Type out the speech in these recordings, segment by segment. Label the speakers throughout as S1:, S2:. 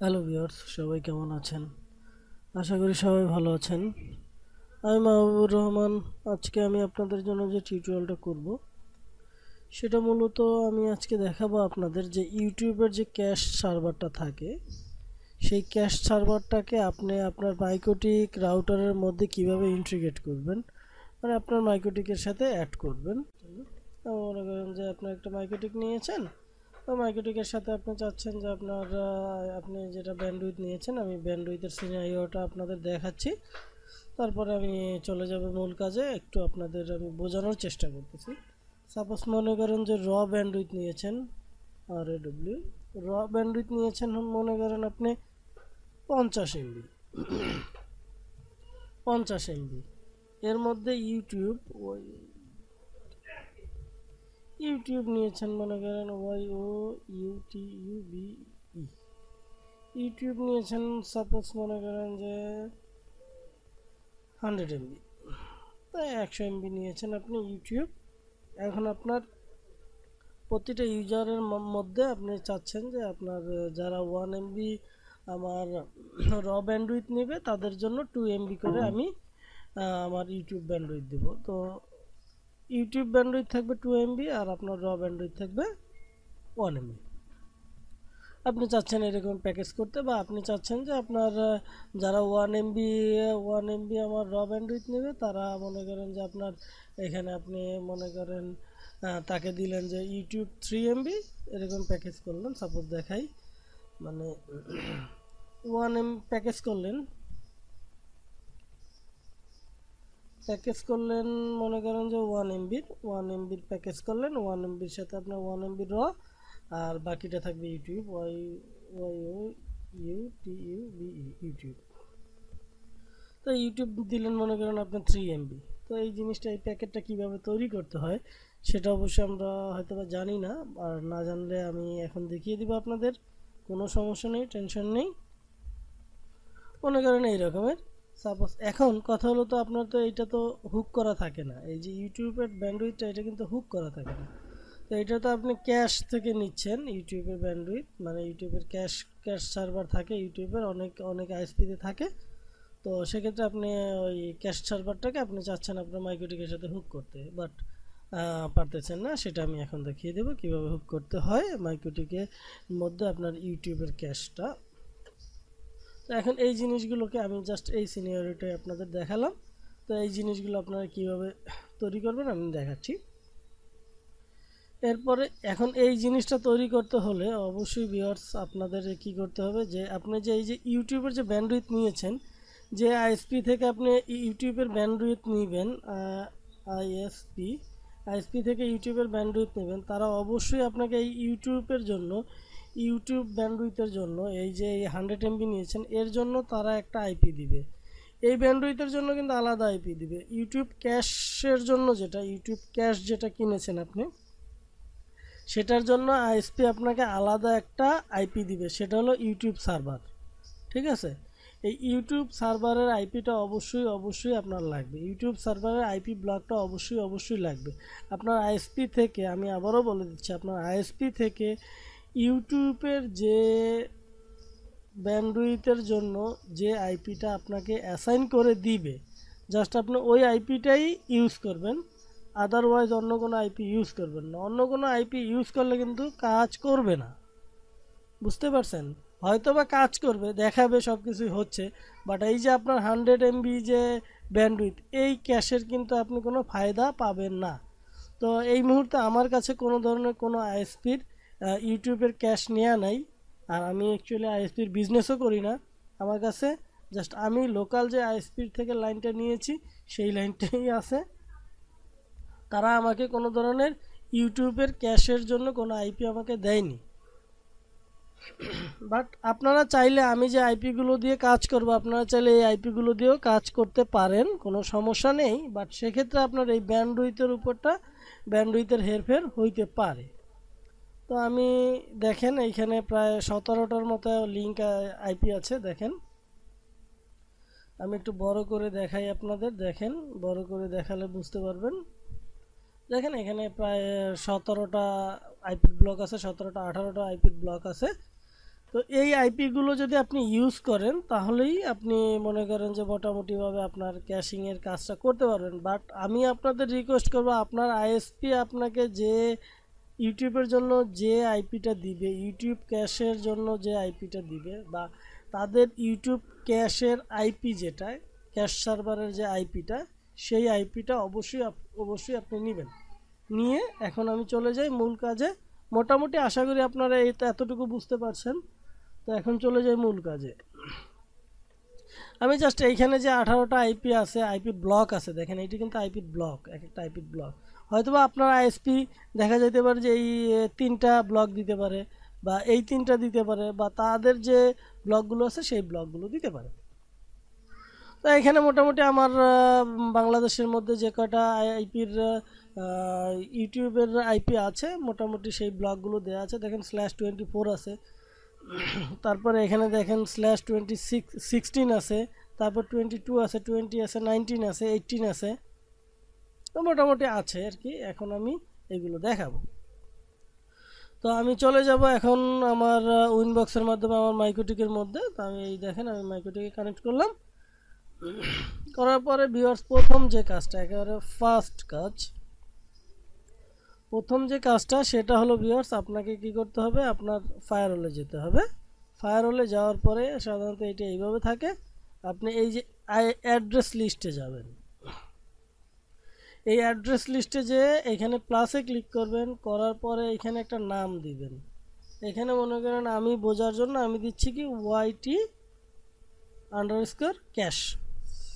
S1: Hello viewers সবাই কেমন আছেন? আশা করি সবাই ভালো আছেন। আমি মাহবুবুর রহমান। আজকে আমি আপনাদের জন্য যে টিউটোরিয়ালটা করব, সেটা মূলত আমি আজকে দেখাবো আপনাদের যে ইউটিউবের যে ক্যাশ সার্ভারটা থাকে, সেই ক্যাশ সার্ভারটাকে আপনি আপনার মাইকোটিক রাউটারের মধ্যে কীভাবে ইন্টিগ্রেট করবেন মানে আপনার মাইকোটিকের সাথে অ্যাড করবেন। মনে করেন যে আপনি একটা মাইকোটিক নিয়েছেন তো মাইক্রোটিকের সাথে আপনি চাচ্ছেন যে আপনার আপনি যেটা ব্যান্ডউইথ নিয়েছেন, আমি ব্যান্ডউইথের সিনারিওটা আপনাদের দেখাচ্ছি। তারপরে আমি চলে যাব মূল কাজে, একটু আপনাদের আমি বোঝানোর চেষ্টা করতেছি। সাপোজ মনে করেন যে র ব্যান্ডউইথ নিয়েছেন আর ডব্লিউ র ব্যান্ডউইথ নিয়েছেন, মনে করেন আপনি পঞ্চাশ এমবি পঞ্চাশ এমবি এর মধ্যে ইউটিউব ওই ইউটিউব নিয়েছেন মনে করেন Y O U T U B YouTube নিয়েছেন সাপোজ মনে করেন যে হান্ড্রেড এমবি। তাই একশো এমবি নিয়েছেন আপনি ইউটিউব। এখন আপনার প্রতিটা ইউজারের মধ্যে আপনি চাচ্ছেন যে আপনার যারা ওয়ান এমবি আমার র ব্যান্ডউইথ নেবে, তাদের জন্য টু এমবি করে আমি আমার ইউটিউব ব্যান্ডউইথ দেবো। তো ইউটিউব ব্যান্ডউইথ থাকবে টু এমবি আর আপনার র ব্যান্ডউইথ থাকবে ওয়ান এমবি আপনি চাচ্ছেন এরকম প্যাকেজ করতে বা আপনি চাচ্ছেন যে আপনার যারা ওয়ান এমবি ওয়ান এমবি আমার র ব্যান্ডউইথ নেবে, তারা মনে করেন যে আপনার এখানে আপনি মনে করেন তাকে দিলেন যে ইউটিউব থ্রি এমবি এরকম প্যাকেজ করলেন। সাপোজ দেখাই মানে ওয়ান এম প্যাকেজ করলেন প্যাকেজ করলেন, মনে করেন যে ওয়ান এমবির ওয়ান এমবির প্যাকেজ করলেন ওয়ান এমবির সাথে আপনার ওয়ান এমবির র আর বাকিটা থাকবে YouTube Y Y O U T U B YouTube তো ইউটিউব দিলেন, মনে করেন আপনার থ্রি এমবি তো এই জিনিসটা, এই প্যাকেটটা কীভাবে তৈরি করতে হয়, সেটা অবশ্যই আমরা হয়তো বা জানি না, আর না জানলে আমি এখন দেখিয়ে দিব আপনাদের। কোনো সমস্যা নেই, টেনশন নেই। মনে করেন এই রকমের। সাপোজ এখন কথা হলো তো আপনার তো এইটা তো হুক করা থাকে না। এই যে ইউটিউবের ব্যান্ডউইথটা এটা কিন্তু হুক করা থাকে না। তো এটা তো আপনি ক্যাশ থেকে নিচ্ছেন ইউটিউবের ব্যান্ডউইথ মানে ইউটিউবের ক্যাশ ক্যাশ সার্ভার থাকে ইউটিউবের অনেক অনেক আইএসপিতে থাকে। তো সেক্ষেত্রে আপনি ওই ক্যাশ সার্ভারটাকে আপনি চাচ্ছেন আপনার মাইক্রোটিকের সাথে হুক করতে। বাট পারতেছেন না, সেটা আমি এখন দেখিয়ে দেবো কীভাবে হুক করতে হয়। মাইক্রোটিকের মধ্যে আপনার ইউটিউবের ক্যাশটা তো এখন এই জিনিসগুলোকে আমি জাস্ট এই সিনিয়রিটাই আপনাদের দেখালাম। তো এই জিনিসগুলো আপনারা কীভাবে তৈরি করবেন আমি দেখাচ্ছি। এরপরে এখন এই জিনিসটা তৈরি করতে হলে অবশ্যই ভিওয়ার্স আপনাদের কি করতে হবে যে, আপনি যে এই যে ইউটিউবের যে ব্যান্ডউইথ নিয়েছেন, যে আইএসপি থেকে আপনি ইউটিউবের ব্যান্ডউইথ নেবেন আইএসপি আইএসপি থেকে ইউটিউবের ব্যান্ডউইথ নেবেন, তারা অবশ্যই আপনাকে এই ইউটিউবের জন্য ইউটিউব ব্যান্ডউইথের জন্য, এই যে এই হান্ড্রেড এমবি নিয়েছেন, এর জন্য তারা একটা আইপি দিবে। এই ব্যান্ডউইথের জন্য কিন্তু আলাদা আইপি দিবে। ইউটিউব ক্যাশের জন্য যেটা ইউটিউব ক্যাশ যেটা কিনেছেন আপনি, সেটার জন্য আইএসপি আপনাকে আলাদা একটা আইপি দিবে। সেটা হলো ইউটিউব সার্ভার ঠিক আছে? এই ইউটিউব সার্ভারের আইপিটা অবশ্যই অবশ্যই আপনার লাগবে। ইউটিউব সার্ভারের আইপি ব্লকটা অবশ্যই অবশ্যই লাগবে। আপনার আইএসপি থেকে, আমি আবারও বলে দিচ্ছি, আপনার আইএসপি থেকে ইউটিউবের যে ব্যান্ডউইথের জন্য যে আইপিটা আপনাকে অ্যাসাইন করে দিবে জাস্ট আপনি ওই আইপিটাই ইউজ করবেন। আদারওয়াইজ অন্য কোনো আইপি ইউজ করবেন না। অন্য কোনো আইপি ইউজ করলে কিন্তু কাজ করবে না। বুঝতে পারছেন? হয়তো বা কাজ করবে, দেখাবে সব কিছুই হচ্ছে। বাট এই যে আপনার হান্ড্রেড এমবি যে ব্যান্ডউইথ এই ক্যাশের কিন্তু আপনি কোনো ফায়দা পাবেন না। তো এই মুহূর্তে আমার কাছে কোনো ধরনের কোনো আইএসপির ইউটিউবের ক্যাশ নেওয়া নাই। আর আমি অ্যাকচুয়ালি আইএসপির বিজনেসও করি না। আমার কাছে জাস্ট আমি লোকাল যে আইএসপির থেকে লাইনটা নিয়েছি, সেই লাইনটাই আছে। তারা আমাকে কোনো ধরনের ইউটিউবের ক্যাশের জন্য কোনো আইপি আমাকে দেয়নি। বাট আপনারা চাইলে আমি যে আইপিগুলো দিয়ে কাজ করব, আপনারা চাইলে এই আইপিগুলো দিয়েও কাজ করতে পারেন, কোনো সমস্যা নেই। বাট সেক্ষেত্রে আপনার এই ব্যান্ডউইথের উপরটা ব্যান্ডউইথের হেরফের হইতে পারে। তো আমি দেখেন, এইখানে প্রায় সতেরোটার মতো লিঙ্ক আইপি আছে, দেখেন। আমি একটু বড় করে দেখাই আপনাদের, দেখেন, বড় করে দেখালে বুঝতে পারবেন। দেখেন, এখানে প্রায় সতেরোটা আইপিড ব্লক আছে, সতেরোটা, আঠারোটা আইপিড ব্লক আছে। তো এই আইপিগুলো যদি আপনি ইউজ করেন, তাহলেই আপনি মনে করেন যে মোটামুটিভাবে আপনার ক্যাশিংয়ের কাজটা করতে পারবেন। বাট আমি আপনাদের রিকোয়েস্ট করব, আপনার আইএসপি আপনাকে যে ইউটিউবের জন্য যে আইপিটা দিবে, ইউটিউব ক্যাশের জন্য যে আইপিটা দিবে বা তাদের ইউটিউব ক্যাশের আইপি যেটা, ক্যাশ সার্ভারের যে আইপিটা, সেই আইপিটা অবশ্যই অবশ্যই আপনি নেবেন। নিয়ে এখন আমি চলে যাই মূল কাজে। মোটামুটি আশা করি আপনারা এই এতটুকু বুঝতে পারছেন। তো এখন চলে যাই মূল কাজে। আমি জাস্ট এইখানে যে আঠারোটা আইপি আছে, আইপি ব্লক আছে, দেখেন এটি কিন্তু আইপি ব্লক, এক একটা আইপি ব্লক। হয়তোবা আপনার আইএসপি দেখা যেতে পারে যে এই তিনটা ব্লক দিতে পারে বা এই তিনটা দিতে পারে বা তাদের যে ব্লকগুলো আছে সেই ব্লকগুলো দিতে পারে। তো এখানে মোটামুটি আমার বাংলাদেশের মধ্যে যে কটা আইপির ইউটিউবের আইপি আছে, মোটামুটি সেই ব্লকগুলো দেওয়া আছে। দেখেন স্ল্যাশ টোয়েন্টি ফোর আছে। তারপরে এখানে দেখেন স্ল্যাশ টোয়েন্টি সিক্স সিক্সটিন আছে, তারপর টোয়েন্টি টু আছে, টোয়েন্টি আছে, নাইনটিন আছে, এইটিন আছে। তো মোটামুটি আছে আর কি, এখন আমি এগুলো দেখাবো। তো আমি চলে যাব এখন আমার উইনবক্সের মাধ্যমে আমার মাইক্রোটিকের মধ্যে। তো আমি এই দেখেন, আমি মাইক্রোটিকে কানেক্ট করলাম। করার পরে ভিউয়ার্স প্রথম যে কাজটা, একেবারে ফার্স্ট কাজ, প্রথম যে কাজটা, সেটা হলো ভিউয়ার্স আপনাকে কি করতে হবে? আপনার ফায়ার হলে যেতে হবে। ফায়ার হলে যাওয়ার পরে সাধারণত এটা এইভাবে থাকে, আপনি এই যে অ্যাড্রেস লিস্টে যাবেন। এই অ্যাড্রেস লিস্টে যে এখানে প্লাসে ক্লিক করবেন, করার পরে এখানে একটা নাম দিবেন। এখানে মনে করেন আমি বোঝার জন্য আমি দিচ্ছি কি YT underscore cache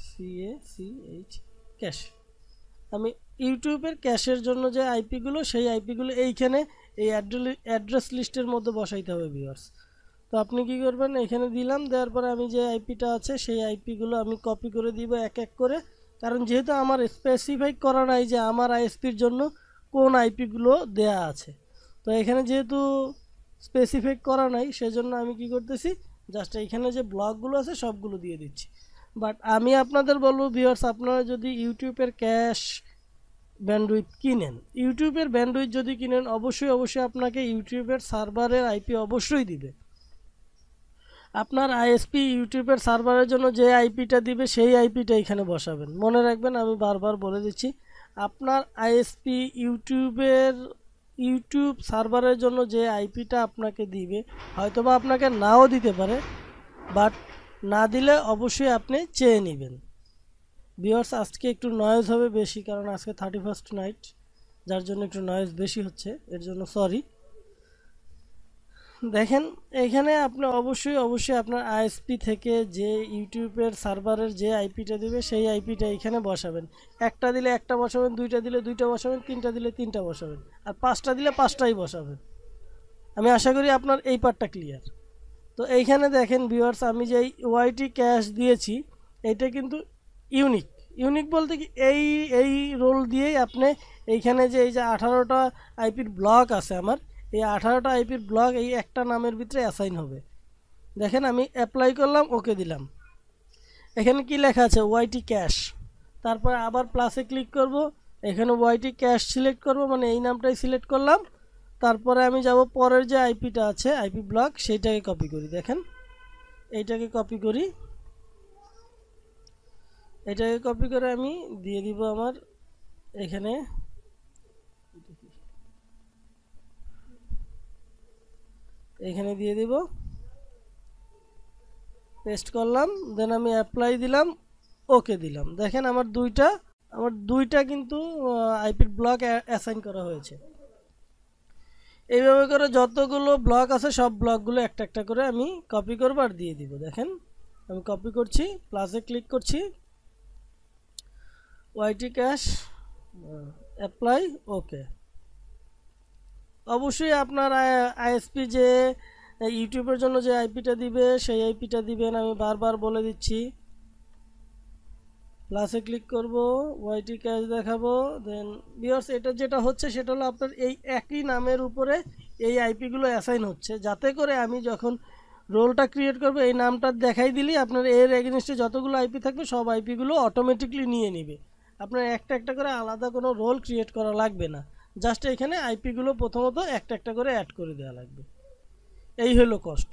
S1: C A C H cache আমি ইউটিউবের ক্যাশের জন্য যে আইপিগুলো সেই আইপিগুলো এইখানে এই অ্যাড্রেস লিস্টের মধ্যে বসাইতে হবে ভিউয়ার্স তো আপনি কি করবেন? এখানে দিলাম, দেওয়ার পরে আমি যে আইপিটা আছে, সেই আইপিগুলো আমি কপি করে দিব এক এক করে। কারণ যেহেতু আমার স্পেসিফাই করা নাই যে আমার আইএসপির জন্য কোন আইপিগুলো দেয়া আছে। তো এখানে যেহেতু স্পেসিফাই করা নাই, সেজন্য আমি কি করতেছি জাস্ট এখানে যে ব্লকগুলো আছে সবগুলো দিয়ে দিচ্ছি। বাট আমি আপনাদের বলব ভিউয়ার্স আপনারা যদি ইউটিউবের ক্যাশ ব্যান্ডউইথ কিনেন ইউটিউবের ব্যান্ডউইথ যদি কিনেন, অবশ্যই অবশ্যই আপনাকে ইউটিউবের সার্ভারের আইপি অবশ্যই দিবে। আপনার আইএসপি ইউটিউবের সার্ভারের জন্য যে আইপিটা দিবে, সেই আইপিটা এখানে বসাবেন। মনে রাখবেন, আমি বারবার বলে দিচ্ছি, আপনার আইএসপি ইউটিউবের, ইউটিউব সার্ভারের জন্য যে আইপিটা আপনাকে দিবে, হয়তোবা আপনাকে নাও দিতে পারে, বাট না দিলে অবশ্যই আপনি চেয়ে নেবেন। ভিওর্স আজকে একটু নয়েজ হবে বেশি, কারণ আজকে থার্টি ফার্স্ট নাইট যার জন্য একটু নয়েজ বেশি হচ্ছে, এর জন্য সরি দেখেন, এখানে আপনি অবশ্যই অবশ্যই আপনার আইএসপি থেকে যে ইউটিউবের সার্ভারের যে আইপিটা দেবে, সেই আইপিটা এখানে বসাবেন। একটা দিলে একটা বসাবেন, দুইটা দিলে দুইটা বসাবেন, তিনটা দিলে তিনটা বসাবেন। আর পাঁচটা দিলে পাঁচটাই বসাবেন। আমি আশা করি আপনার এই পার্টটা ক্লিয়ার তো এইখানে দেখেন ভিউয়ার্স আমি যে ওয়াইটি ক্যাশ দিয়েছি, এটা কিন্তু ইউনিক ইউনিক বলতে কি, এই এই রোল দিয়েই আপনি এইখানে যে এই যে আঠারোটা আইপির ব্লক আছে আমার এই আঠারোটা আইপির ব্লক এই একটা নামের ভিতরে অ্যাসাইন হবে। দেখেন আমি অ্যাপ্লাই করলাম ওকে দিলাম। এখানে কি লেখা আছে? ওয়াইটি ক্যাশ তারপর আবার প্লাসে ক্লিক করব। এখানে ওয়াইটি ক্যাশ সিলেক্ট করব মানে এই নামটাই সিলেক্ট করলাম। তারপরে আমি যাব পরের যে আইপিটা আছে আইপি ব্লক সেইটাকে কপি করি। দেখেন, এইটাকে কপি করি। এটাকে কপি করে আমি দিয়ে দিব আমার এখানে এখানে দিয়ে দিব। পেস্ট করলাম দেন আমি অ্যাপ্লাই দিলাম ওকে দিলাম। দেখেন আমার দুইটা আমার দুইটা কিন্তু আইপির ব্লক অ্যাসাইন করা হয়েছে। এইভাবে করে যতগুলো ব্লক আছে, সব ব্লকগুলো একটা একটা করে আমি কপি করব আর দিয়ে দিব। দেখেন, আমি কপি করছি প্লাসে ক্লিক করছি। ওয়াইটি ক্যাশ অ্যাপ্লাই ওকে অবশ্যই আপনার আইএসপি যে ইউটিউবের জন্য যে আইপিটা দিবে, সেই আইপিটা দিবেন, আমি বারবার বলে দিচ্ছি। প্লাসে ক্লিক করব ওয়াইটি ক্যাশ দেখাবো দেন বিয়ার্স এটা যেটা হচ্ছে, সেটা হলো আপনার এই একই নামের উপরে এই আইপিগুলো অ্যাসাইন হচ্ছে। যাতে করে আমি যখন রোলটা ক্রিয়েট করব, এই নামটা দেখাই দিলেই আপনার এর এগেনস্টে যতগুলো আইপি থাকবে, সব আইপিগুলো অটোমেটিকলি নিয়ে নেবে। আপনার একটা একটা করে আলাদা কোনো রোল ক্রিয়েট করা লাগবে না। জাস্ট এখানে আইপিগুলো প্রথমত একটা একটা করে অ্যাড করে দেওয়া লাগবে। এই হলো কষ্ট।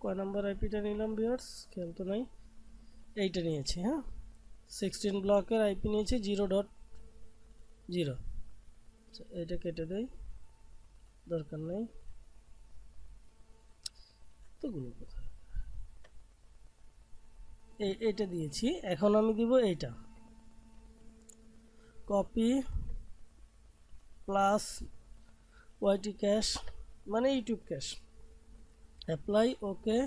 S1: কয় নাম্বার আইপিটা নিলাম বিয়ার্স খেয়াল তো নাই। এইটা নিয়েছি হ্যাঁ? সিক্সটিন ব্লকের আইপি নিয়েছি জিরো ডট জিরো এইটা কেটে দেই। দরকার নেই। এতগুলো কোথায়? এই এটা দিয়েছি। এখন আমি দিব এইটা। কপি প্লাস ওয়াইটি ক্যাশ মানে YouTube cache apply okay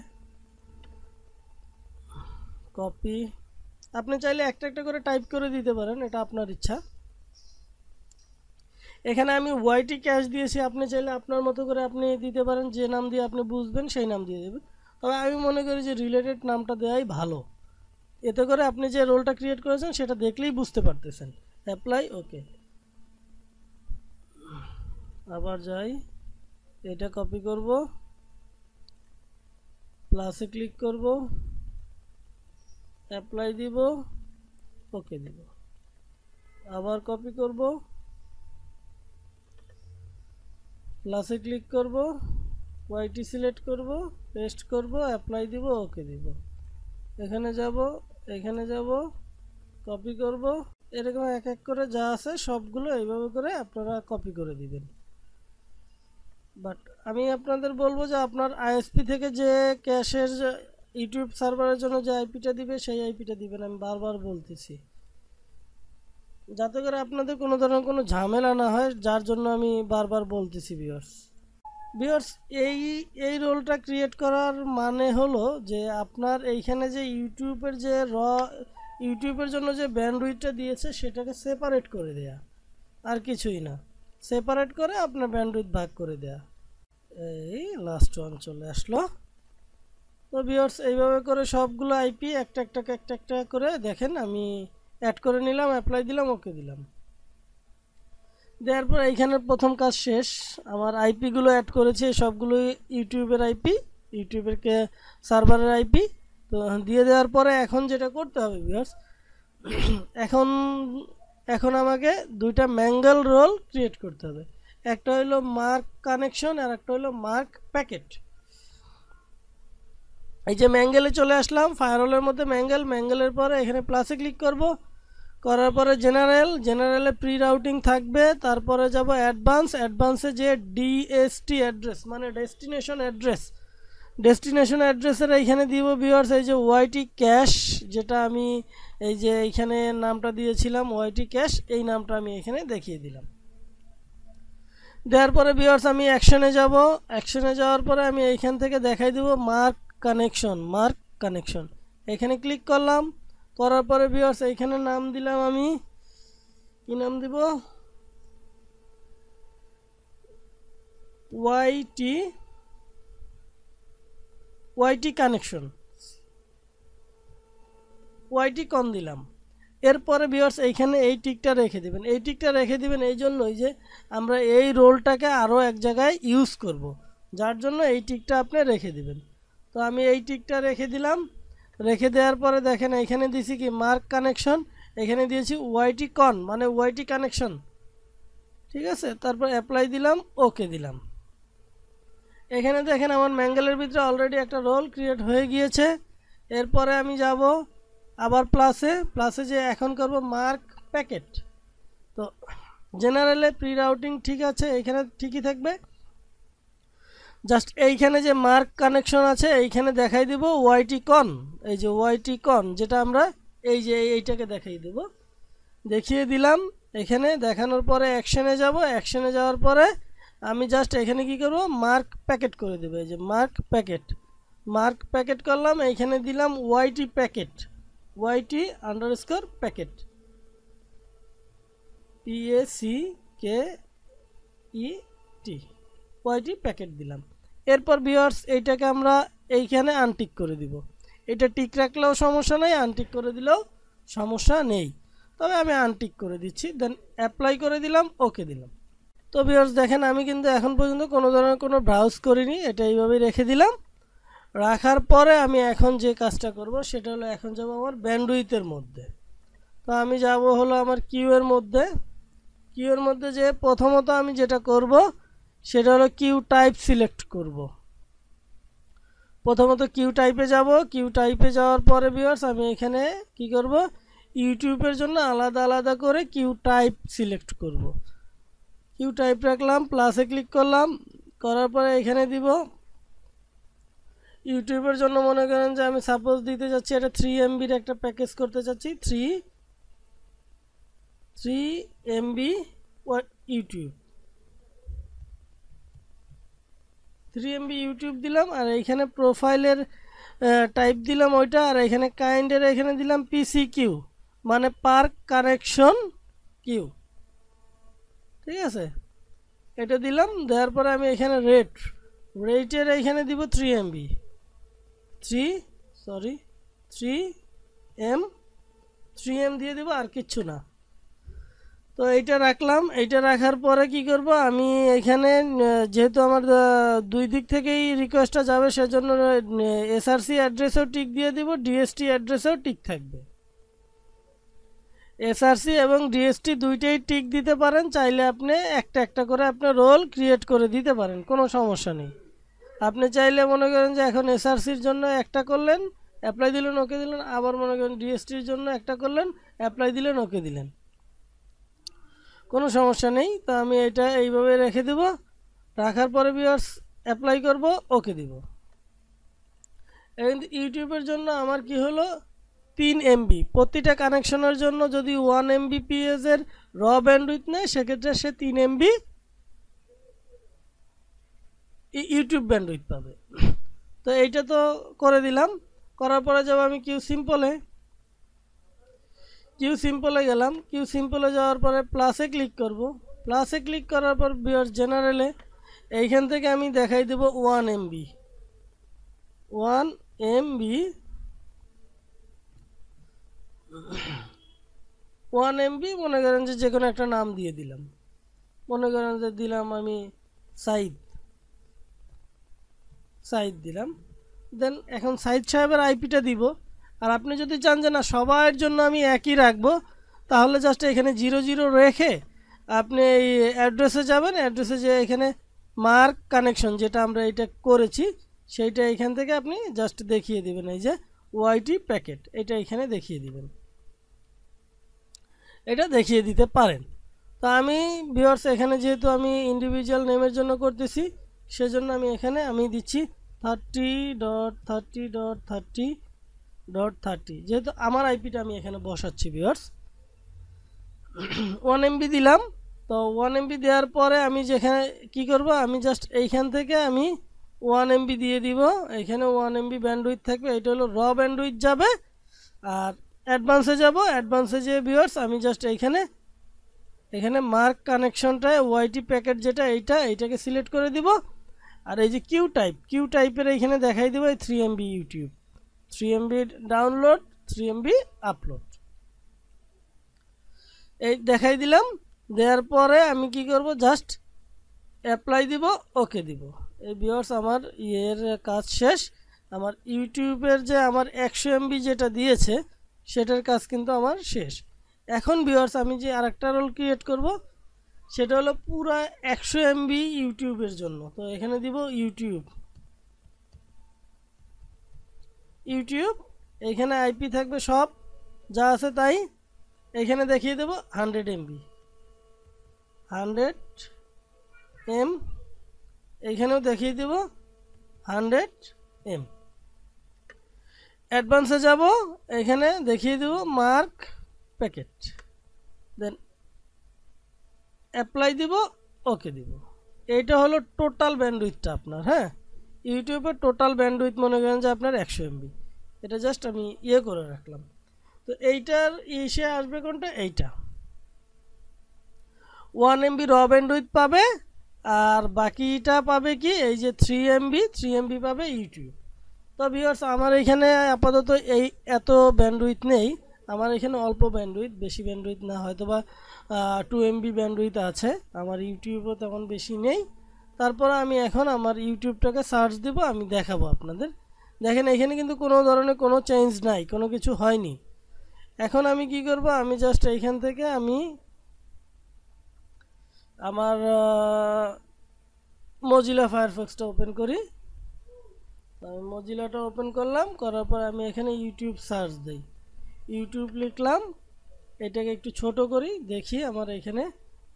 S1: copy আপনি চাইলে একটা একটা করে টাইপ করে দিতে পারেন, এটা আপনার ইচ্ছা। এখানে আমি ওয়াইটি ক্যাশ দিয়েছি, আপনি চাইলে আপনার মতো করে আপনি দিতে পারেন, যে নাম দিয়ে আপনি বুঝবেন, সেই নাম দিয়ে দেবেন। তবে আমি মনে করি যে রিলেটেড নামটা দেওয়াই ভালো। এতে করে আপনি যে রোলটা ক্রিয়েট করেছেন, সেটা দেখলেই বুঝতে পারতেছেন। অ্যাপ্লাই ওকে আবার যাই। এটা কপি করব। প্লাসে ক্লিক করব। অ্যাপ্লাই দিব। ওকে দিব। আবার কপি করব। প্লাসে ক্লিক করব। ওয়াইটি সিলেক্ট করব। পেস্ট করব। অ্যাপ্লাই দিব। ওকে দিব। এখানে যাব। এখানে যাব। কপি করব। এরকম এক এক করে যা আছে সবগুলো এইভাবে করে আপনারা কপি করে দিবেন। বাট আমি আপনাদের বলব যে আপনার আইএসপি থেকে যে ক্যাশের ইউটিউব সার্ভারের জন্য যে আইপিটা দিবে, সেই আইপিটা দিবেন আমি বারবার বলতেছি। যাতে করে আপনাদের কোনো ধরনের কোনো ঝামেলা না হয়, যার জন্য আমি বারবার বলতেছি বিয়ার্স বিয়ার্স এই এই রোলটা ক্রিয়েট করার মানে হলো যে আপনার এইখানে যে ইউটিউবের যে র ইউটিউবের জন্য যে ব্যান্ডউইথটা দিয়েছে, সেটাকে সেপারেট করে দেয়া। আর কিছুই না। সেপারেট করে আপনার ব্যান্ডউইথ ভাগ করে দেয়া। এই লাস্ট ওয়ান চলে আসলো। তো বিয়ার্স এইভাবে করে সবগুলো আইপি একটা একটা একটা একটা করে দেখেন, আমি অ্যাড করে নিলাম অ্যাপ্লাই দিলাম ওকে দিলাম। দেওয়ার পর এইখানের প্রথম কাজ শেষ। আমার আইপিগুলো অ্যাড করেছে সবগুলো ইউটিউবের আইপি ইউটিউবের কে সার্ভারের আইপি তো দিয়ে দেওয়ার পরে এখন যেটা করতে হবে বিয়ার্স এখন এখন আমাকে দুইটা ম্যাঙ্গেল রোল ক্রিয়েট করতে হবে। একটা হলো মার্ক কানেকশন আর একটা হলো মার্ক প্যাকেট এই যে ম্যাঙ্গেলে চলে আসলাম ফায়ারওয়ালের মধ্যে ম্যাঙ্গেল ম্যাঙ্গেলের পরে এখানে প্লাসে ক্লিক করব। করার পরে জেনারেল জেনারেলে প্রি রাউটিং থাকবে, তারপরে যাব অ্যাডভান্স অ্যাডভান্সে যে ডিএসটি অ্যাড্রেস মানে ডেস্টিনেশন অ্যাড্রেস ডেস্টিনেশন অ্যাড্রেসের এইখানে দিব ভিউয়ার্স এই যে ওয়াইটি ক্যাশ যেটা আমি এই যে এইখানে নামটা দিয়েছিলাম ওয়াইটি ক্যাশ এই নামটা আমি এখানে দেখিয়ে দিলাম। দেওয়ার পরে ভিউয়ার্স আমি অ্যাকশনে যাব। অ্যাকশনে যাওয়ার পরে আমি এইখান থেকে দেখাই দেব মার্ক কানেকশন মার্ক কানেকশন এখানে ক্লিক করলাম, করার পরে ভিউয়ার্স এইখানে নাম দিলাম আমি। কি নাম দিব? ওয়াইটি ওয়াইটি কানেকশন ওয়াইটি কম দিলাম। এরপরে ভিউয়ার্স এইখানে এই টিকটা রেখে দিবেন। এই টিকটা রেখে দিবেন এই জন্যই যে আমরা এই রোলটাকে আরও এক জায়গায় ইউজ করব। যার জন্য এই টিকটা আপনি রেখে দিবেন। তো আমি এই টিকটা রেখে দিলাম। রেখে দেওয়ার পরে দেখেন এখানে দিয়েছি কি মার্ক কানেকশন এখানে দিয়েছি ওয়াইটি কন মানে ওয়াইটি কানেকশন ঠিক আছে? তারপর অ্যাপ্লাই দিলাম ওকে দিলাম। এখানে দেখেন, আমার ম্যাঙ্গেলের ভিতরে অলরেডি একটা রোল ক্রিয়েট হয়ে গিয়েছে। এরপরে আমি যাব আবার প্লাসে প্লাসে যে এখন করব মার্ক প্যাকেট তো জেনারেলে প্রি রাউটিং ঠিক আছে এখানে ঠিকই থাকবে। জাস্ট এইখানে যে মার্ক কানেকশন আছে, এইখানে দেখাই দেব ওয়াইটি কন এই যে ওয়াইটি কন যেটা আমরা এই যে এইটাকে দেখাই দেব। দেখিয়ে দিলাম, এখানে দেখানোর পরে অ্যাকশনে যাব। অ্যাকশনে যাওয়ার পরে আমি জাস্ট এখানে কি করব? মার্ক প্যাকেট করে দেবো। এই যে মার্ক প্যাকেট মার্ক প্যাকেট করলাম, এইখানে দিলাম YT packet YT underscore packet PAC K E T YT packet দিলাম। এরপর ভিওয়ার্স এইটাকে আমরা এইখানে আনটিক করে দিব। এটা টিক রাখলেও সমস্যা নেই আনটিক করে দিলেও সমস্যা নেই। তবে আমি আনটিক করে দিচ্ছি দেন অ্যাপ্লাই করে দিলাম ওকে দিলাম। তো ভিওর্স দেখেন আমি কিন্তু এখন পর্যন্ত কোনো ধরনের কোনো ব্রাউজ করিনি, এটা এইভাবেই রেখে দিলাম। রাখার পরে আমি এখন যে কাজটা করব সেটা হলো এখন যাব আমার ব্যান্ডউইথের মধ্যে। তো আমি যাব হলো আমার কিউয়ের মধ্যে। কিউয়ের মধ্যে যে প্রথমত আমি যেটা করব সেটা হলো কিউ টাইপ সিলেক্ট করব। প্রথমত কিউ টাইপে যাব। কিউ টাইপে যাওয়ার পরে ভিউয়ার্স আমি এখানে কি করব? ইউটিউবের জন্য আলাদা আলাদা করে কিউ টাইপ সিলেক্ট করব। কিউ টাইপ রাখলাম প্লাসে ক্লিক করলাম। করার পরে এখানে দিব। ইউটিউবের জন্য মনে করেন যে আমি সাপোজ দিতে যাচ্ছি এটা থ্রি এমবির একটা প্যাকেজ করতে চাচ্ছি। Three three MB YouTube three MB YouTube দিলাম আর এইখানে প্রোফাইলের টাইপ দিলাম ওইটা আর এখানে কাইন্ডের এখানে দিলাম পিসি কিউ মানে পার্ক কানেকশন কিউ ঠিক আছে? এটা দিলাম, দেওয়ার পরে আমি এখানে রেট রেটের এখানে দিব three MB three sorry three M three M দিয়ে দেবো, আর কিচ্ছু না। তো এইটা রাখলাম। এইটা রাখার পরে কি করব? আমি এখানে, যেহেতু আমার দুই দিক থেকেই রিকোয়েস্টটা যাবে, সেজন্য এসআরসি অ্যাড্রেসেও টিক দিয়ে দিব ডিএসটি অ্যাড্রেসেও টিক থাকবে। এসআরসি এবং ডিএসটি দুইটাই টিক দিতে পারেন, চাইলে আপনি একটা একটা করে আপনার রোল ক্রিয়েট করে দিতে পারেন, কোনো সমস্যা নেই। আপনি চাইলে মনে করেন যে এখন এসআরসির জন্য একটা করলেন অ্যাপ্লাই দিলেন ওকে দিলেন, আবার মনে করেন ডিএসটির জন্য একটা করলেন অ্যাপ্লাই দিলেন ওকে দিলেন। কোনো সমস্যা নেই, তো আমি এটা এইভাবে রেখে দেব। রাখার পরে বিয়ার্স অ্যাপ্লাই করব ওকে দিব। ইউটিউবের জন্য আমার কি হলো? তিন এমবি প্রতিটা কানেকশনের জন্য যদি ওয়ান এমবি পিএসের র ব্যান্ডউইথ নেয়, সেক্ষেত্রে সে তিন এমবি ইউটিউব ব্যান্ডউইথ পাবে। তো এইটা তো করে দিলাম। করার পরে যাব আমি কিউ সিম্পলে কিউ সিম্পলে গেলাম। কিউ সিম্পলে যাওয়ার পরে প্লাসে ক্লিক করব। প্লাসে ক্লিক করার পর বিয়ার জেনারেলে এইখান থেকে আমি দেখাই দেব one MB one MB one MB মনে করেন যে যে কোনো একটা নাম দিয়ে দিলাম। মনে করেন যে দিলাম আমি সাইদ সাইদ দিলাম। দেন এখন সাইদ সাহেবের আইপিটা দিব। আর আপনি যদি চান যে, না, সবার জন্য আমি একই রাখব, তাহলে জাস্ট এখানে জিরো জিরো রেখে আপনি এই অ্যাড্রেসে যাবেন। অ্যাড্রেসে যে এখানে মার্ক কানেকশন যেটা আমরা এটা করেছি, সেইটা এখান থেকে আপনি জাস্ট দেখিয়ে দিবেন। এই যে ওয়াইটি প্যাকেট এটা এখানে দেখিয়ে দিবেন। এটা দেখিয়ে দিতে পারেন। তো আমি ভিওর্স এখানে যেহেতু আমি ইন্ডিভিজুয়াল নেমের জন্য করতেছি সেজন্য আমি এখানে আমি দিচ্ছি thirty dot thirty dot thirty dot thirty যেহেতু আমার আইপিটা আমি এখানে বসাচ্ছি ভিওর্স ওয়ান এমবি দিলাম। তো ওয়ান এমবি দেওয়ার পরে আমি যেখানে কি করব? আমি জাস্ট এইখান থেকে আমি ওয়ান এমবি দিয়ে দিব। এখানে ওয়ান এমবি ব্যান্ডউইথ থাকবে। এটা হলো র ব্যান্ডউইথ যাবে। আর অ্যাডভান্সে যাব। অ্যাডভান্সে যে ভিওর্স আমি জাস্ট এইখানে, এখানে মার্ক কানেকশনটায় ওয়াইটি প্যাকেট যেটা, এইটা, এইটাকে সিলেক্ট করে দিব। আর এই যে কিউ টাইপ কিউ টাইপের এইখানে দেখাই দেবো এই three MB YouTube three MB download three MB upload এই দেখাই দিলাম, দেওয়ার পরে আমি কি করব? জাস্ট অ্যাপ্লাই দিব ওকে দিব। এই ভিওর্স আমার ইয়ের কাজ শেষ। আমার ইউটিউবের যে আমার একশো এমবি যেটা দিয়েছে, সেটার কাজ কিন্তু আমার শেষ। এখন ভিওর্স আমি যে আরেকটা রোল ক্রিয়েট করব সেটা হলো পুরো একশো এমবি ইউটিউবের জন্য। তো এখানে দিব ইউটিউব। ইউটিউব, এখানে আইপি থাকবে সব। যা আছে তাই এখানে দেখিয়ে দেব হান্ড্রেড এমবি হান্ড্রেড এম এখানেও দেখিয়ে দেব হান্ড্রেড এম অ্যাডভান্সে যাব, এখানে দেখিয়ে দেব মার্ক প্যাকেট দেন অ্যাপ্লাই দিব ওকে দিব। এইটা হলো টোটাল ব্যান্ডউইথটা আপনার হ্যাঁ? ইউটিউবের টোটাল ব্যান্ডউইথ মনে করেন যে আপনার একশো এমবি এটা জাস্ট আমি ইয়ে করে রাখলাম। তো এইটার ইসে আসবে কোনটা? এইটা। ওয়ান এমবি র ব্যান্ডউইথ পাবে, আর বাকিটা পাবে কি? এই যে থ্রি এমবি থ্রি এমবি পাবে ইউটিউব। তো ভিউয়ার্স আমার এখানে আপাতত এই এত ব্যান্ডউইথ নেই। আমার এখানে অল্প ব্যান্ডউইথ বেশি ব্যান্ডউইথ না হয়তো বা টু এমবি ব্যান্ডউইথ আছে। আমার ইউটিউবও তেমন বেশি নেই। তারপর আমি এখন আমার ইউটিউবটাকে সার্চ দেব, আমি দেখাবো আপনাদের। দেখেন, এখানে কিন্তু কোনো ধরনের কোনো চেঞ্জ নাই, কোনো কিছু হয়নি। এখন আমি কি করব, আমি জাস্ট এইখান থেকে আমি আমার মজিলা ফায়ারফক্সটা ওপেন করি। আমি মজিলাটা ওপেন করলাম, করার পর আমি এখানে ইউটিউব সার্চ দিই। ইউটিউব লিখলাম এটাকে একটু ছোট করি, দেখি আমার এখানে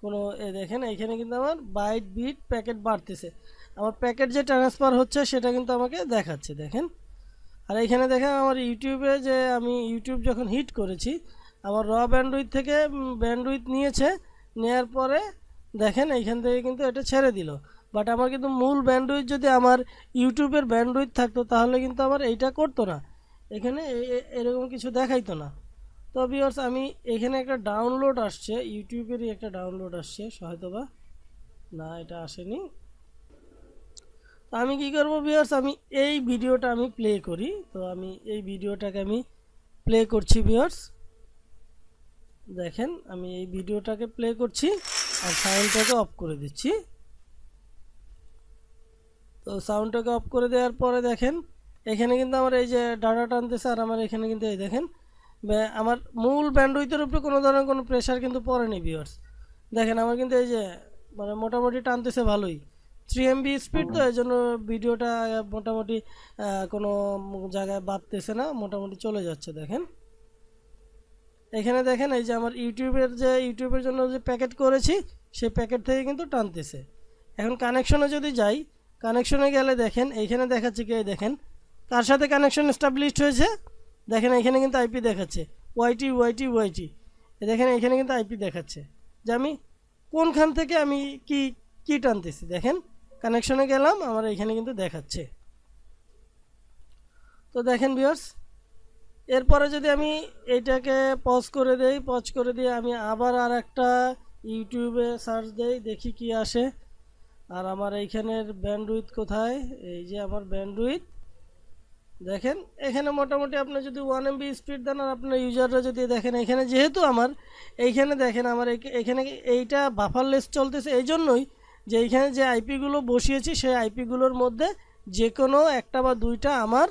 S1: কোনো দেখেন এখানে কিন্তু আমার বাইট বিট প্যাকেট বাড়তেছে। আমার প্যাকেট যে ট্রান্সফার হচ্ছে সেটা কিন্তু আমাকে দেখাচ্ছে, দেখেন। আর এখানে দেখেন আমার ইউটিউবে যে আমি ইউটিউব যখন হিট করেছি, আমার র ব্যান্ডউইথ থেকে ব্যান্ডউইথ নিয়েছে, নেয়ার পরে দেখেন এইখান থেকে কিন্তু এটা ছেড়ে দিল। বাট আমার কিন্তু মূল ব্যান্ডউইথ যদি আমার ইউটিউবের ব্যান্ডউইথ থাকতো, তাহলে কিন্তু আমার এইটা করতো না। এখানে এরকম কিছু দেখাইতো না। তো ভিউয়ার্স আমি এখানে একটা ডাউনলোড আসছে, ইউটিউবেরই একটা ডাউনলোড আসছে হয়তো বা না, এটা আসেনি। তো আমি কি করব ভিউয়ার্স আমি এই ভিডিওটা আমি প্লে করি। তো আমি এই ভিডিওটাকে আমি প্লে করছি ভিউয়ার্স দেখেন, আমি এই ভিডিওটাকে প্লে করছি আর সাউন্ডটাকে অফ করে দিচ্ছি। তো সাউন্ডটাকে অফ করে দেওয়ার পরে দেখেন, এখানে কিন্তু আমার এই যে ডাটা টানতেছে আর আমার এখানে কিন্তু এই দেখেন আমার মূল ব্যান্ডউইথের উপরে কোনো ধরনের কোনো প্রেশার কিন্তু পড়েনি ভিউয়ার্স দেখেন, আমার কিন্তু এই যে মানে মোটামুটি টানতেছে ভালোই। থ্রি এমবি স্পিড তো এই জন্য ভিডিওটা মোটামুটি কোনো জায়গায় বাড়তেছে না, মোটামুটি চলে যাচ্ছে, দেখেন। এখানে দেখেন, এই যে আমার ইউটিউবের যে, ইউটিউবের জন্য যে প্যাকেট করেছি, সেই প্যাকেট থেকে কিন্তু টানতেছে। এখন কানেকশনে যদি যাই কানেকশনে গেলে দেখেন, এইখানে দেখাচ্ছে কি দেখেন, কার সাথে কানেকশন এস্টাবলিশড হয়েছে? দেখেন এখানে কিন্তু আইপি দেখাচ্ছে। ওয়াইটি ওয়াইটি ওয়াইটি দেখেন এখানে কিন্তু আইপি দেখাচ্ছে। যে আমি কোনখান থেকে আমি কি কি টানতেছি? দেখেন কানেকশনে গেলাম, আমার এখানে কিন্তু দেখাচ্ছে। তো দেখেন ভিউয়ার্স এরপরে যদি আমি এইটাকে পজ করে দেই পজ করে দিয়ে আমি আবার আর একটা ইউটিউবে সার্চ দেই, দেখি কি আসে। আর আমার এইখানের ব্যান্ডউইথ কোথায়? এই যে আমার ব্যান্ডউইথ দেখেন, এখানে মোটামুটি আপনি যদি ওয়ান এমবি স্পিড দেন আর আপনার ইউজাররা যদি দেখেন, এখানে যেহেতু আমার, এইখানে দেখেন আমার এখানে এইটা বাফারলেস চলতেছে। এই জন্যই যে এইখানে যে আইপিগুলো বসিয়েছি, সেই আইপিগুলোর মধ্যে যে কোনো একটা বা দুইটা আমার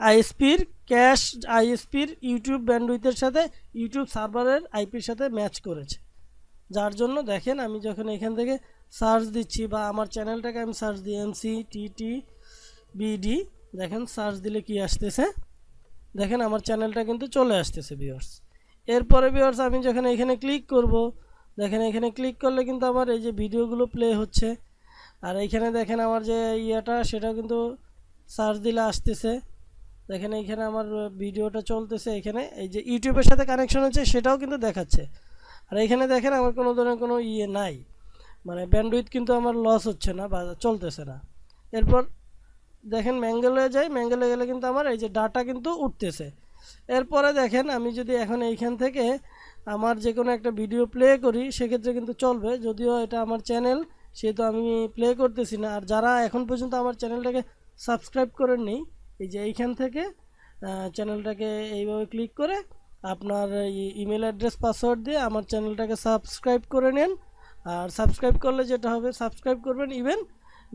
S1: আইএসপির ক্যাশ আইএসপির ইউটিউব ব্যান্ডউইথের সাথে ইউটিউব সার্ভারের আইপির সাথে ম্যাচ করেছে। যার জন্য দেখেন, আমি যখন এখান থেকে সার্চ দিচ্ছি বা আমার চ্যানেলটাকে আমি সার্চ দিই এমসি টিটি বিডি দেখেন সার্চ দিলে কি আসতেছে? দেখেন, আমার চ্যানেলটা কিন্তু চলে আসতেছে ভিউয়ার্স এরপরে ভিউয়ার্স আমি যখন এখানে ক্লিক করব, দেখেন, এখানে ক্লিক করলে কিন্তু আমার এই যে ভিডিওগুলো প্লে হচ্ছে। আর এইখানে দেখেন, আমার যে ইয়েটা সেটা কিন্তু সার্চ দিলে আসতেছে। দেখেন এইখানে আমার ভিডিওটা চলতেছে, এখানে এই যে ইউটিউবের সাথে কানেকশন হচ্ছে, সেটাও কিন্তু দেখাচ্ছে। আর এখানে দেখেন, আমার কোনো ধরনের কোনো ইয়ে নাই। মানে ব্যান্ডউইথ কিন্তু আমার লস হচ্ছে না বা চলতেছে না। এরপর দেখেন ম্যাঙ্গেলে যাই ম্যাঙ্গেলে গেলে কিন্তু আমার এই যে ডাটা কিন্তু উঠতেছে। এরপরে দেখেন আমি যদি এখন এইখান থেকে আমার যে কোনো একটা ভিডিও প্লে করি, সেক্ষেত্রে কিন্তু চলবে। যদিও এটা আমার চ্যানেল সেহেতু আমি প্লে করতেছি না। আর যারা এখন পর্যন্ত আমার চ্যানেলটাকে সাবস্ক্রাইব করেননি, এই যে এইখান থেকে চ্যানেলটাকে এইভাবে ক্লিক করে আপনার ইমেল অ্যাড্রেস পাসওয়ার্ড দিয়ে আমার চ্যানেলটাকে সাবস্ক্রাইব করে নেন। আর সাবস্ক্রাইব করলে যেটা হবে সাবস্ক্রাইব করবেন ইভেন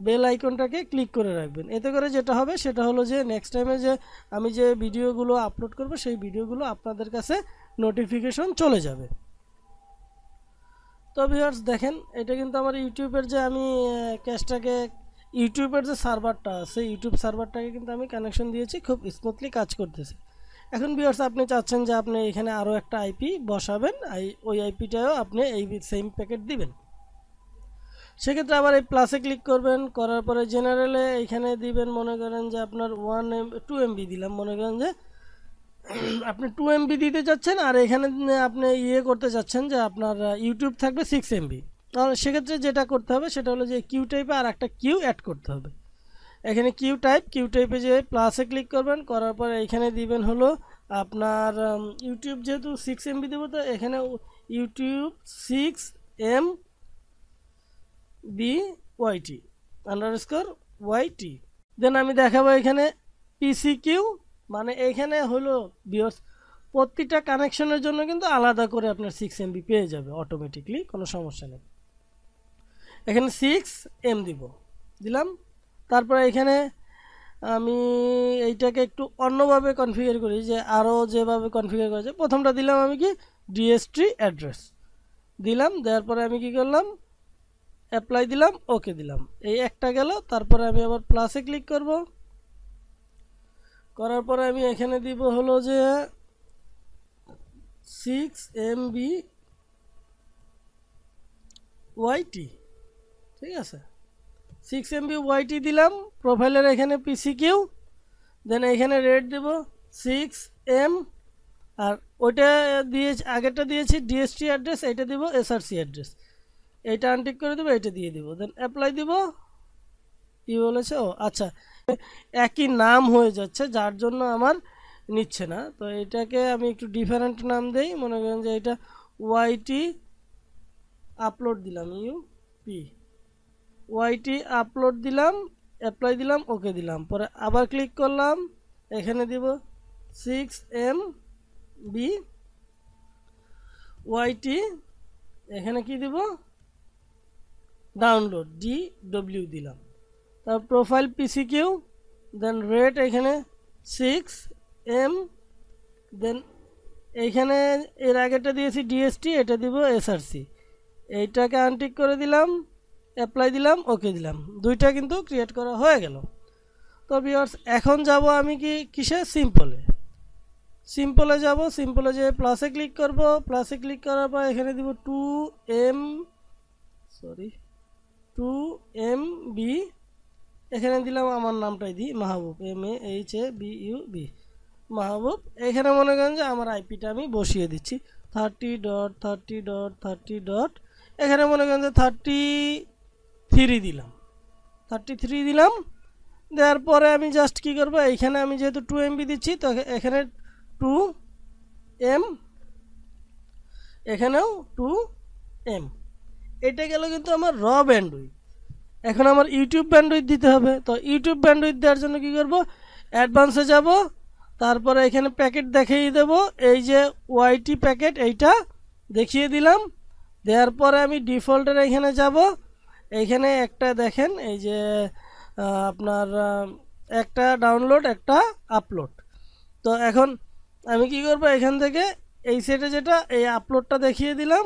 S1: বেল আইকনটাকে ক্লিক করে রাখবেন। এতে করে যেটা হবে, সেটা হলো যে নেক্সট টাইমে যে আমি যে ভিডিওগুলো আপলোড করব, সেই ভিডিওগুলো আপনাদের কাছে নোটিফিকেশন চলে যাবে। তো ভিউয়ার্স দেখেন, এটা কিন্তু আমার ইউটিউবের যে আমি ক্যাশটাকে ইউটিউবের যে সার্ভারটা আছে ইউটিউব সার্ভারটাকে কিন্তু আমি কানেকশন দিয়েছি, খুব স্মুথলি কাজ করতেছে। এখন ভিউয়ার্স আপনি চাচ্ছেন যে আপনি এখানে আরও একটা আইপি বসাবেন ওই আইপিটাও আপনি এই সেম প্যাকেট দিবেন। সেক্ষেত্রে আবার এই প্লাসে ক্লিক করবেন, করার পরে জেনারেলে এখানে দিবেন, মনে করেন যে আপনার ওয়ান এম টু এমবি দিলাম, মনে করেন যে আপনি টু এমবি দিতে চাচ্ছেন আর এখানে আপনি ইয়ে করতে চাচ্ছেন যে আপনার ইউটিউব থাকবে সিক্স এমবি তাহলে সেক্ষেত্রে যেটা করতে হবে সেটা হলো যে কিউ টাইপে আর একটা কিউ অ্যাড করতে হবে। এখানে কিউ টাইপ কিউ টাইপে যে প্লাসে ক্লিক করবেন, করার পরে এখানে দিবেন হলো আপনার ইউটিউব যেহেতু সিক্স এমবি দেবো, তো এখানে YouTube six M B YT underscore YT then আমি দেখাবো এখানে পিসি কিউ মানে এখানে হলো বিয়স, প্রতিটা কানেকশনের জন্য কিন্তু আলাদা করে আপনার সিক্স এমবি পেয়ে যাবে অটোমেটিকলি কোনো সমস্যা নেই। এখানে সিক্স এম দিব, দিলাম। তারপরে এখানে আমি এইটাকে একটু অন্যভাবে কনফিগার করি, যে আরও যেভাবে কনফিগার করেছে প্রথমটা দিলাম আমি কি ডিএসটি অ্যাড্রেস দিলাম। দেওয়ার পরে আমি কি করলাম অ্যাপ্লাই দিলাম ওকে দিলাম। এই একটা গেল, তারপরে আমি আবার প্লাসে ক্লিক করব। করার পরে আমি এখানে দিব হলো যে সিক্স এম বি ওয়াইটি ঠিক আছে? সিক্স এম বি ওয়াইটি দিলাম প্রোফাইলের এখানে পিসি কিউ দেন এখানে রেট দেব সিক্স এম আর ওইটা দিয়ে আগেরটা দিয়েছি ডিএসটি অ্যাড্রেস এইটা দিব এসআরসি অ্যাড্রেস এইটা আনটিক করে দেবো এইটা দিয়ে দিব। দেন অ্যাপ্লাই দিব। কি বলেছে? ও আচ্ছা। একই নাম হয়ে যাচ্ছে, যার জন্য আমার নিচ্ছে না। তো এটাকে আমি একটু ডিফারেন্ট নাম দেই। মনে করেন যে এটা ওয়াইটি আপলোড দিলাম ইউ পি ওয়াইটি আপলোড দিলাম অ্যাপ্লাই দিলাম ওকে দিলাম। পরে আবার ক্লিক করলাম, এখানে দিব সিক্স এম বি ওয়াইটি এখানে কি দিব? ডাউনলোড ডি ডব্লিউ দিলাম। তার profile PC Q then rate এখানে সিক্স এম দেন এইখানে এর আগেটা দিয়েছি ডিএসটি এটা দিব এসআরসি এইটাকে আনটিক করে দিলাম অ্যাপ্লাই দিলাম ওকে দিলাম। দুইটা কিন্তু ক্রিয়েট করা হয়ে গেল। তো ভিউয়ার্স এখন যাব আমি কি কিসে? সিম্পলে সিম্পলে যাব সিম্পলে যে প্লাসে ক্লিক করব। প্লাসে ক্লিক করার পর এখানে দিব two M sorry two M B. এখানে দিলাম আমার নামটাই দিই Mahbub. M A H A B U B Mahbub, এখানে মনে করেন যে আমার আইপিটা আমি বসিয়ে দিচ্ছি। Thirty dot thirty dot thirty dot এখানে মনে করেন যে থার্টি থ্রি দিলাম। থার্টি থ্রি দিলাম। দেওয়ার পরে আমি জাস্ট কী করব, এইখানে আমি যেহেতু টু এমবি দিচ্ছি, তো এখানে টু এম এখানেও টু এম এটা গেল কিন্তু আমার র ব্যান্ডউইথ এখন আমার ইউটিউব ব্যান্ডউইথ দিতে হবে। তো ইউটিউব ব্যান্ডউইথ দেওয়ার জন্য কী করব? অ্যাডভান্সে যাব, তারপরে এখানে প্যাকেট দেখিয়ে দেব। এই যে ওয়াইটি প্যাকেট এইটা দেখিয়ে দিলাম। দেওয়ার পরে আমি ডিফল্টের এখানে যাব। এইখানে একটা দেখেন, এই যে আপনার একটা ডাউনলোড একটা আপলোড তো এখন আমি কি করব? এখান থেকে এই সেটে যেটা, এই আপলোডটা দেখিয়ে দিলাম,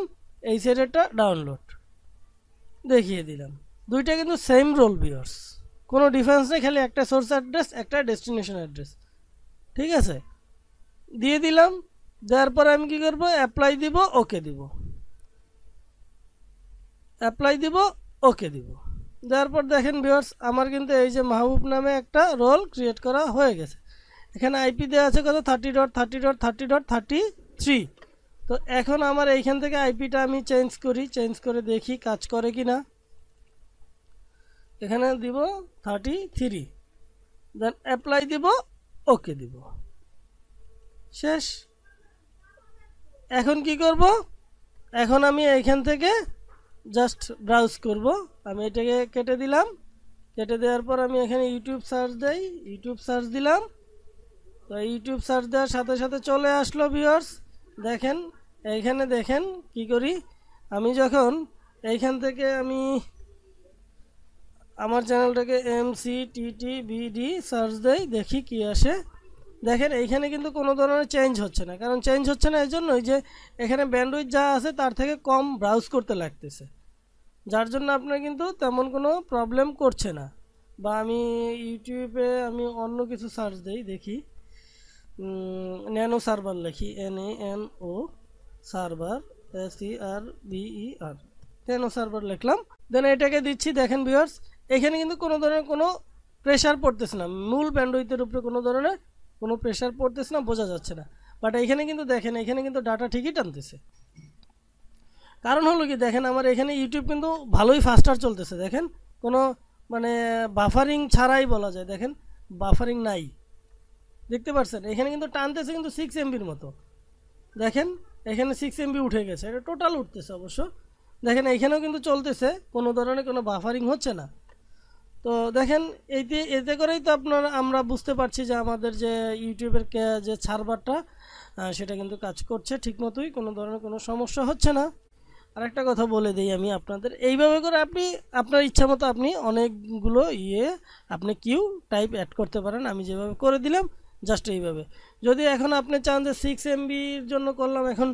S1: এই সেটেরটা ডাউনলোড দেখিয়ে দিলাম। দুইটা কিন্তু সেম রোল বিয়ার্স কোনো ডিফারেন্স নেই, খালি একটা সোর্স অ্যাড্রেস একটা ডেস্টিনেশন অ্যাড্রেস ঠিক আছে? দিয়ে দিলাম, দেওয়ার পরে আমি কি করব? অ্যাপ্লাই দিব ওকে দিব। অ্যাপ্লাই দিব ওকে দিব। দেওয়ার পর দেখেন ভিউয়ার্স আমার কিন্তু এই যে মাহবুব নামে একটা রোল ক্রিয়েট করা হয়ে গেছে। এখানে আইপি দেওয়া আছে কত? Thirty dot thirty dot thirty dot thirty three তো এখন আমার এইখান থেকে আইপিটা আমি চেঞ্জ করি চেঞ্জ করে দেখি কাজ করে কি না এখানে দিব থার্টি থ্রি দেন অ্যাপ্লাই দিব ওকে দিব। শেষ। এখন কি করব? এখন আমি এইখান থেকে জাস্ট ব্রাউজ করব। আমি এটাকে কেটে দিলাম। কেটে দেওয়ার পর আমি এখানে ইউটিউব সার্চ দেই। ইউটিউব সার্চ দিলাম। তো ইউটিউব সার্চ দেওয়ার সাথে সাথে চলে আসলো ভিউয়ার্স দেখেন, এইখানে দেখেন কি করি? আমি যখন এইখান থেকে আমি আমার চ্যানেলটাকে M C T T BD search দেই, দেখি কি আসে। দেখেন, এইখানে কিন্তু কোনো ধরনের চেঞ্জ হচ্ছে না। কারণ চেঞ্জ হচ্ছে না এই জন্যই যে এখানে ব্যান্ডউইথ যা আছে তার থেকে কম ব্রাউজ করতে লাগতেছে। যার জন্য আপনার কিন্তু তেমন কোনো প্রবলেম করছে না। বা আমি ইউটিউবে আমি অন্য কিছু সার্চ দিই, দেখি। ন্যানো সার্ভার লিখি N A N O server S E R V E R nano server লিখলাম। দেন এটাকে দিচ্ছি, দেখেন ভিউয়ার্স এখানে কিন্তু কোনো ধরনের কোনো প্রেশার পড়তেছে না। মূল ব্যান্ডউইথের উপরে কোনো ধরনের কোনো প্রেশার পড়তেছে না, বোঝা যাচ্ছে না। বাট এখানে কিন্তু দেখেন, এখানে কিন্তু ডাটা ঠিকই টানতেছে। কারণ হলো কি, দেখেন আমার এখানে ইউটিউব কিন্তু ভালোই ফাস্টার চলতেছে। দেখেন, কোনো মানে বাফারিং ছাড়াই বলা যায়। দেখেন বাফারিং নাই। দেখতে পাচ্ছেন এখানে কিন্তু টানতেছে কিন্তু সিক্স এমবির মতো। দেখেন, এখানে সিক্স এমবি উঠে গেছে। এটা টোটাল উঠতেছে অবশ্য। দেখেন, এখানেও কিন্তু চলতেছে। কোনো ধরনের কোনো বাফারিং হচ্ছে না। তো দেখেন এইতে এতে করেই তো আপনার, আমরা বুঝতে পারছি যে আমাদের যে ইউটিউবের যে সার্ভারটা সেটা কিন্তু কাজ করছে ঠিক মতোই কোনো ধরনের কোনো সমস্যা হচ্ছে না। আরেকটা কথা বলে দিই আমি আপনাদের। এইভাবে করে আপনি, আপনার ইচ্ছা মতো আপনি অনেকগুলো ইয়ে আপনি কিউ টাইপ অ্যাড করতে পারেন। আমি যেভাবে করে দিলাম জাস্ট এইভাবে। যদি এখন আপনি চান যে সিক্স এমবির জন্য করলাম, এখন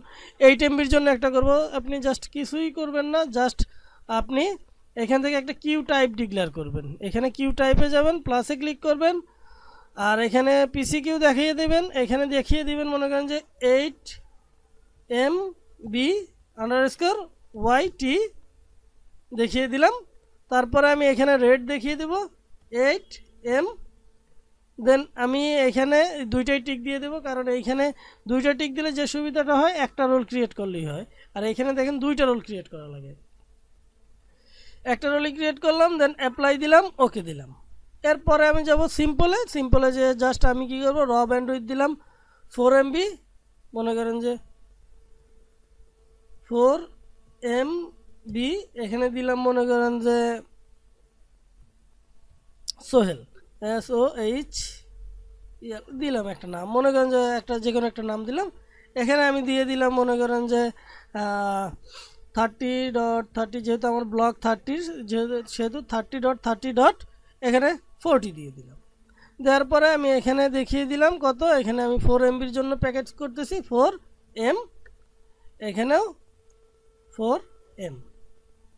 S1: এইট এমবির জন্য একটা করব, আপনি জাস্ট কিছুই করবেন না জাস্ট আপনি এখান থেকে একটা কিউ টাইপ ডিক্লেয়ার করবেন। এখানে কিউ টাইপে যাবেন প্লাসে ক্লিক করবেন, আর এখানে পিসি কিউ দেখিয়ে দেবেন, এখানে দেখিয়ে দিবেন, মনে করেন যে eight M B under score Y T দিলাম, তারপরে আমি এখানে রেট দেখিয়ে দেব এইট এম দেন আমি এখানে দুইটাই টিক দিয়ে দেবো, কারণ এইখানে দুইটা টিক দিলে যে সুবিধাটা হয়, একটা রোল ক্রিয়েট করলেই হয়। আর এখানে দেখেন দুইটা রোল ক্রিয়েট করা লাগে। একটা রোলই ক্রিয়েট করলাম দেন অ্যাপ্লাই দিলাম ওকে দিলাম। এরপরে আমি যাব সিম্পলে সিম্পলে যে জাস্ট আমি কী করব র ব্যান্ডউইথ দিলাম ফোর এমবি মনে করেন যে ফোর এম বি এখানে দিলাম মনে করেন যে সোহেল। এস ও এইচ দিলাম একটা নাম। মনে করেন যে একটা যে কোনো একটা নাম দিলাম। এখানে আমি দিয়ে দিলাম, মনে করেন যে থার্টি ডট থার্টি যেহেতু আমার ব্লক থার্টির যেহেতু, সেহেতু থার্টি ডট থার্টি ডট এখানে ফোরটি দিয়ে দিলাম। দেওয়ার পরে আমি এখানে দেখিয়ে দিলাম কত। এখানে আমি ফোর এমবির জন্য প্যাকেজ করতেছি ফোর এম এখানেও ফোর এম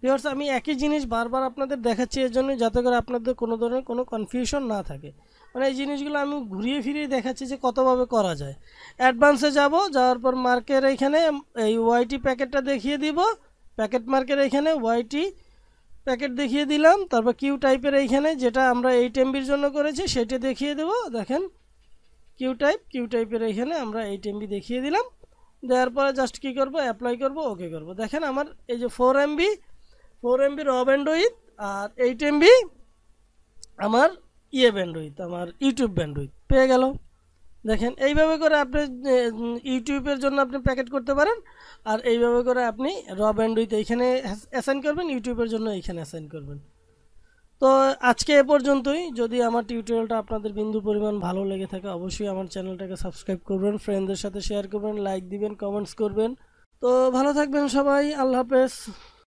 S1: ভিউয়ার্স আমি একই জিনিস বারবার আপনাদের দেখাচ্ছি এর জন্য যাতে করে আপনাদের কোনো ধরনের কোনো কনফিউশন না থাকে। মানে এই জিনিসগুলো আমি ঘুরিয়ে ফিরিয়ে দেখাচ্ছি যে কতভাবে করা যায়। অ্যাডভান্সে যাব, যাওয়ার পর মার্কের এখানে এই ওয়াইটি প্যাকেটটা দেখিয়ে দিব। প্যাকেট মার্কের এখানে ওয়াইটি প্যাকেট দেখিয়ে দিলাম। তারপর কিউ টাইপের এইখানে যেটা আমরা এইট এমবির জন্য করেছি, সেটা দেখিয়ে দেব। দেখেন কিউ টাইপ কিউ টাইপের এইখানে আমরা এইট এমবি দেখিয়ে দিলাম। দেওয়ার পরে জাস্ট কী করব? অ্যাপ্লাই করব ওকে করব। দেখেন আমার এই যে ফোর এমবি ফোর এমবি র ব্যান্ডউইথ আর এইট এমবি আমার ইয়ে ব্যান্ডউইথ আমার ইউটিউব ব্যান্ডউইথ পেয়ে গেল। দেখেন, এইভাবে করে আপনি ইউটিউবের জন্য আপনি প্যাকেট করতে পারেন। আর এইভাবে করে আপনি র ব্যান্ডউইথ এইখানে অ্যাসাইন করবেন ইউটিউবের জন্য এইখানে অ্যাসাইন করবেন। তো আজকে এ পর্যন্তই। যদি আমার টিউটোরিয়ালটা আপনাদের বিন্দু পরিমাণ ভালো লেগে থাকে, অবশ্যই আমার চ্যানেলটাকে সাবস্ক্রাইব করবেন ফ্রেন্ডদের সাথে শেয়ার করবেন লাইক দিবেন কমেন্টস করবেন। তো ভালো থাকবেন সবাই। আল্লাহ হাফেজ।